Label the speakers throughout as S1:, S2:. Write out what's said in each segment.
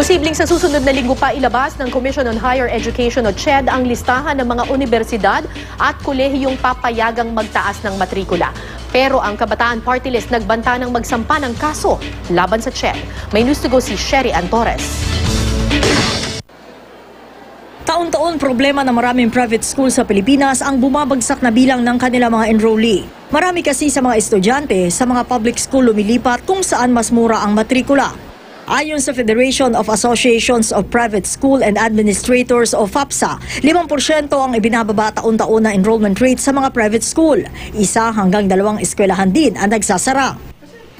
S1: Posibleng sa susunod na linggo pa ilabas ng Commission on Higher Education o CHED ang listahan ng mga universidad at kolehiyong papayagang magtaas ng matrikula. Pero ang Kabataan Party List nagbanta ng magsampa ng kaso laban sa CHED. May news to go si Sherry Antores.
S2: Taon-taon problema ng maraming private school sa Pilipinas ang bumabagsak na bilang ng kanilang mga enrollee. Marami kasi sa mga estudyante sa mga public school lumilipat kung saan mas mura ang matrikula. Ayon sa Federation of Associations of Private School and Administrators o FAPSA, 5% ang ibinababa taon-taon na enrollment rate sa mga private school. Isa hanggang dalawang eskwelahan din ang nagsasara.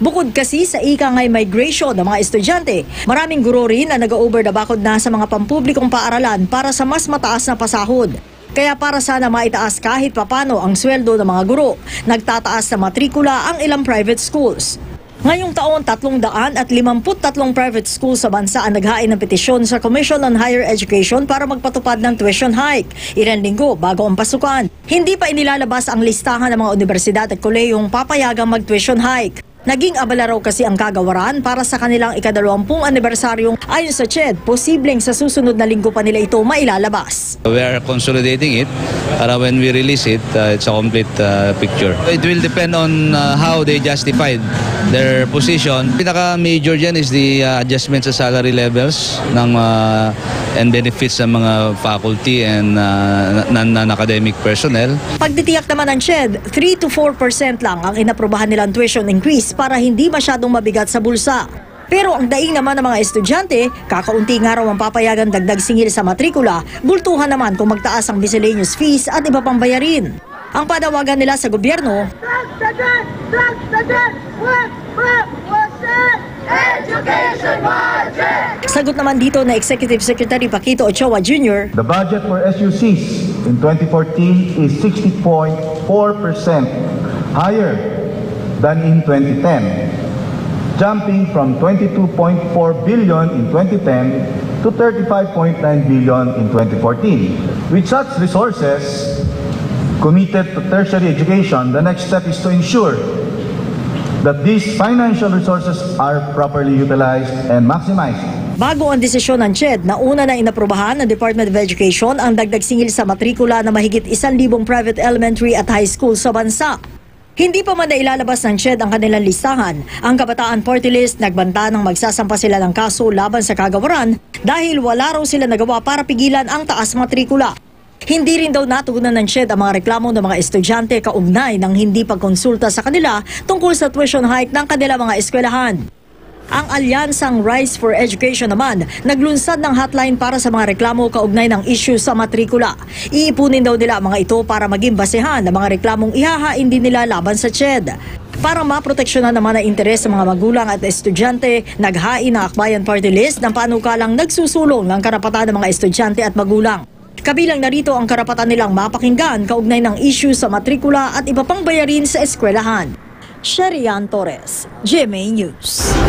S2: Bukod kasi sa ika ngay migration ng mga estudyante, maraming guro rin na nag-over the bakod na sa mga pampublikong paaralan para sa mas mataas na pasahod. Kaya para sana maitaas kahit papano ang sweldo ng mga guro, nagtataas na matrikula ang ilang private schools. Ngayong taon, 353 private schools sa bansa ang naghain ng petisyon sa Commission on Higher Education para magpatupad ng tuition hike. Ilan linggo bago ang pasukan. Hindi pa inilalabas ang listahan ng mga universidad at koleyong papayagang mag-tuition hike. Naging abala raw kasi ang kagawaran para sa kanilang ikadalawampung anibersaryong ayon sa CHED, posibleng sa susunod na linggo pa nila ito mailalabas.
S3: We are consolidating it para when we release it, uh, it's a complete uh, picture. It will depend on uh, how they justified their position. Pinaka-major dyan is the uh, adjustment sa salary levels ng uh, and benefits ng mga faculty and uh, non-academic personnel.
S2: Pagtitiyak naman ng CHED, 3 to 4% lang ang inaprubahan nilang tuition increase para hindi masyadong mabigat sa bulsa. Pero ang daing naman ng mga estudyante, kakaunti nga raw ang papayagan dagdag singil sa matrikula, bultuhan naman kung magtaas ang miscellaneous fees at iba pang bayarin. Ang panawagan nila sa gobyerno,
S4: Drugs the debt! Drugs the debt! What? Education budget!
S2: sagot naman dito na Executive Secretary Paquito Ochoa Jr.,
S5: The budget for SUCs in 2014 is 60.4% higher than in 2010, jumping from 22.4 billion in 2010 to 35.9 billion in 2014. With such resources committed to tertiary education, the next step is to ensure that these financial resources are properly utilized and maximized.
S2: Bago ang desisyon ng CHED na una na inaprubahan ng Department of Education ang dagdag singil sa matrikula na mahigit 1,000 private elementary at high school sa bansa. Hindi pa man nailalabas ng CHED ang kanilang listahan, ang Kabataan Party List nagbanta ng magsasampa sila ng kaso laban sa kagawaran dahil wala raw sila nagawa para pigilan ang taas matrikula. Hindi rin daw natugunan ng CHED ang mga reklamo ng mga estudyante kaugnay ng hindi pagkonsulta sa kanila tungkol sa tuition hike ng kanilang mga eskwelahan. Ang Alyansang Rise for Education naman, naglunsad ng hotline para sa mga reklamo kaugnay ng issue sa matrikula. Iipunin daw nila ang mga ito para maging basehan ng mga reklamong ihahain din nila laban sa CHED. Para maproteksyonan naman ang interes ng mga magulang at estudyante, naghain ng Akbayan Party List ng panukalang nagsusulong ng karapatan ng mga estudyante at magulang. Kabilang narito ang karapatan nilang mapakinggan kaugnay ng issue sa matrikula at iba pang bayarin sa eskwelahan. Sherian Torres, GMA News.